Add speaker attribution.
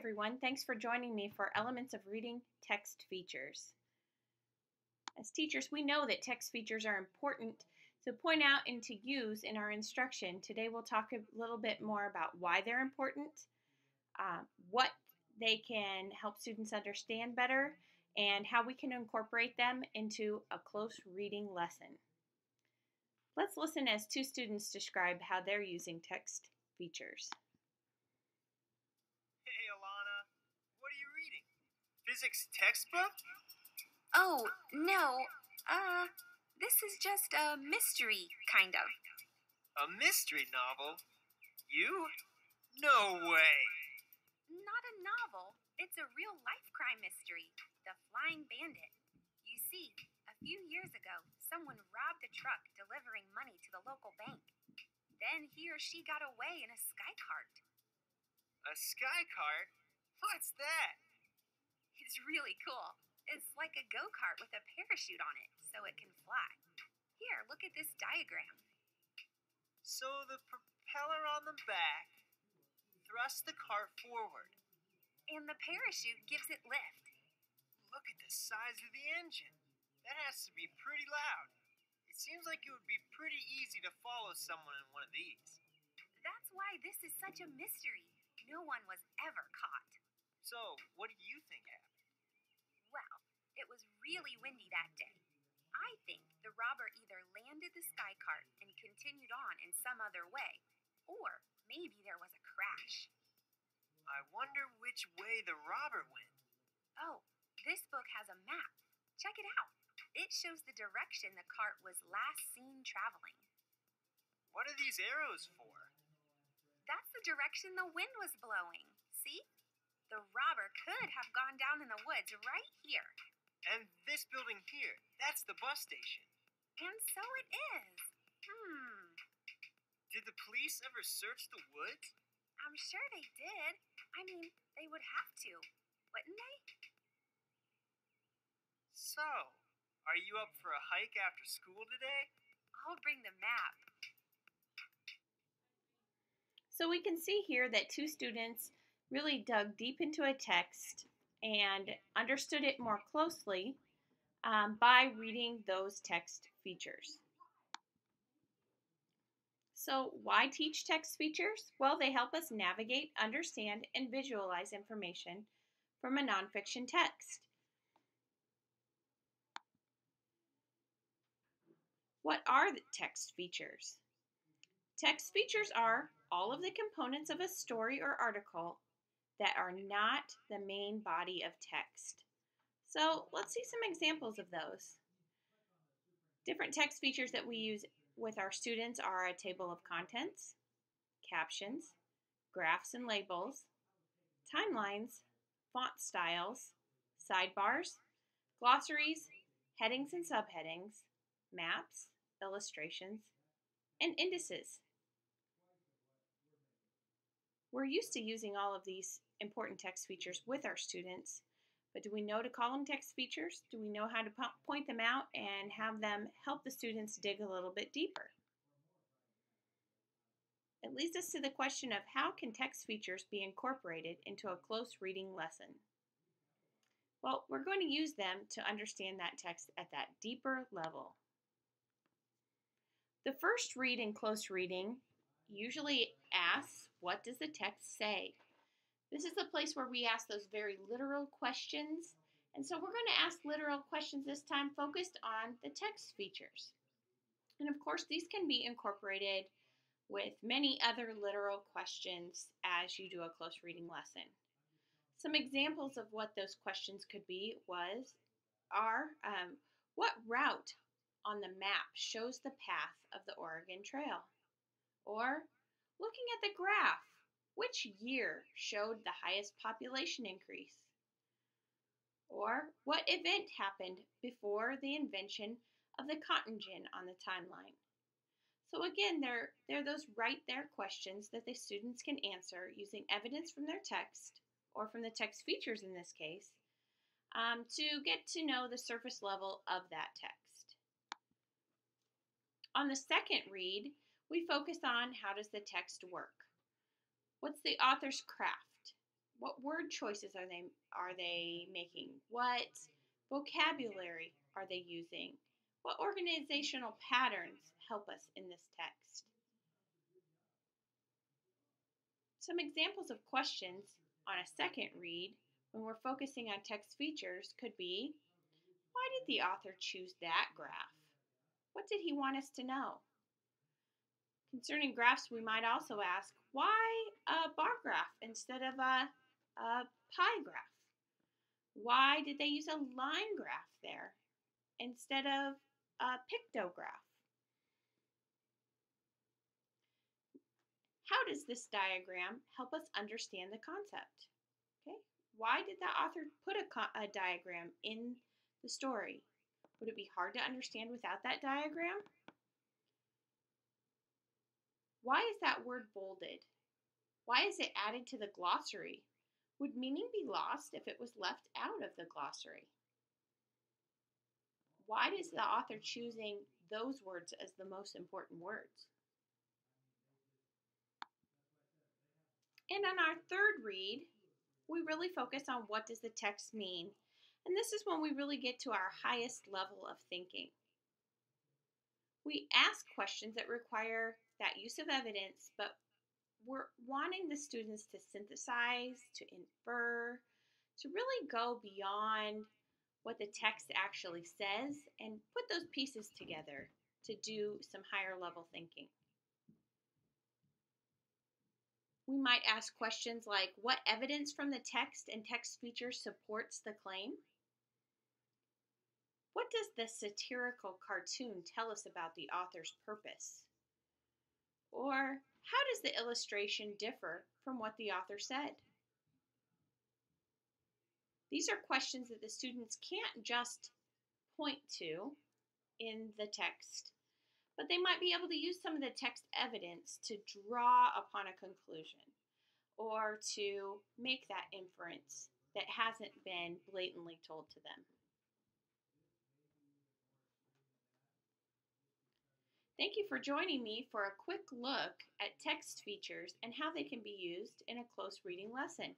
Speaker 1: everyone. Thanks for joining me for Elements of Reading Text Features. As teachers, we know that text features are important to point out and to use in our instruction. Today we'll talk a little bit more about why they're important, uh, what they can help students understand better, and how we can incorporate them into a close reading lesson. Let's listen as two students describe how they're using text features.
Speaker 2: Physics textbook?
Speaker 3: Oh, no. Uh, this is just a mystery, kind of.
Speaker 2: A mystery novel? You? No way.
Speaker 3: Not a novel. It's a real life crime mystery The Flying Bandit. You see, a few years ago, someone robbed a truck delivering money to the local bank. Then he or she got away in a sky cart.
Speaker 2: A sky cart? What's that?
Speaker 3: It's really cool. It's like a go kart with a parachute on it, so it can fly. Here, look at this diagram.
Speaker 2: So the propeller on the back thrusts the cart forward.
Speaker 3: And the parachute gives it lift.
Speaker 2: Look at the size of the engine. That has to be pretty loud. It seems like it would be pretty easy to follow someone in one of these.
Speaker 3: That's why this is such a mystery. No one was ever caught.
Speaker 2: So, what do you think happened?
Speaker 3: Well, it was really windy that day. I think the robber either landed the sky cart and continued on in some other way, or maybe there was a crash.
Speaker 2: I wonder which way the robber went.
Speaker 3: Oh, this book has a map. Check it out. It shows the direction the cart was last seen traveling.
Speaker 2: What are these arrows for?
Speaker 3: That's the direction the wind was blowing. See? The robber could have gone down in the woods right here.
Speaker 2: And this building here, that's the bus station.
Speaker 3: And so it is. Hmm.
Speaker 2: Did the police ever search the woods?
Speaker 3: I'm sure they did. I mean, they would have to, wouldn't they?
Speaker 2: So, are you up for a hike after school today?
Speaker 3: I'll bring the map.
Speaker 1: So we can see here that two students really dug deep into a text and understood it more closely um, by reading those text features. So, why teach text features? Well, they help us navigate, understand, and visualize information from a nonfiction text. What are the text features? Text features are all of the components of a story or article that are not the main body of text. So let's see some examples of those. Different text features that we use with our students are a table of contents, captions, graphs and labels, timelines, font styles, sidebars, glossaries, headings and subheadings, maps, illustrations, and indices. We're used to using all of these important text features with our students, but do we know to call them text features? Do we know how to point them out and have them help the students dig a little bit deeper? It leads us to the question of how can text features be incorporated into a close reading lesson? Well, we're going to use them to understand that text at that deeper level. The first read in close reading usually asks, what does the text say? This is the place where we ask those very literal questions. And so we're going to ask literal questions this time focused on the text features. And of course, these can be incorporated with many other literal questions as you do a close reading lesson. Some examples of what those questions could be was are um, what route on the map shows the path of the Oregon Trail? Or looking at the graph, which year showed the highest population increase? Or what event happened before the invention of the cotton gin on the timeline? So again, they're, they're those right there questions that the students can answer using evidence from their text, or from the text features in this case, um, to get to know the surface level of that text. On the second read, we focus on how does the text work? What's the author's craft? What word choices are they are they making? What vocabulary are they using? What organizational patterns help us in this text? Some examples of questions on a second read when we're focusing on text features could be Why did the author choose that graph? What did he want us to know? Concerning graphs, we might also ask why a bar graph instead of a, a pie graph? Why did they use a line graph there instead of a pictograph? How does this diagram help us understand the concept? Okay, why did the author put a, a diagram in the story? Would it be hard to understand without that diagram? Why is that word bolded? Why is it added to the glossary? Would meaning be lost if it was left out of the glossary? Why is the author choosing those words as the most important words? And on our third read, we really focus on what does the text mean and this is when we really get to our highest level of thinking. We ask questions that require that use of evidence, but we're wanting the students to synthesize, to infer, to really go beyond what the text actually says and put those pieces together to do some higher level thinking. We might ask questions like What evidence from the text and text features supports the claim? What does the satirical cartoon tell us about the author's purpose? Or how does the illustration differ from what the author said? These are questions that the students can't just point to in the text, but they might be able to use some of the text evidence to draw upon a conclusion or to make that inference that hasn't been blatantly told to them. Thank you for joining me for a quick look at text features and how they can be used in a close reading lesson.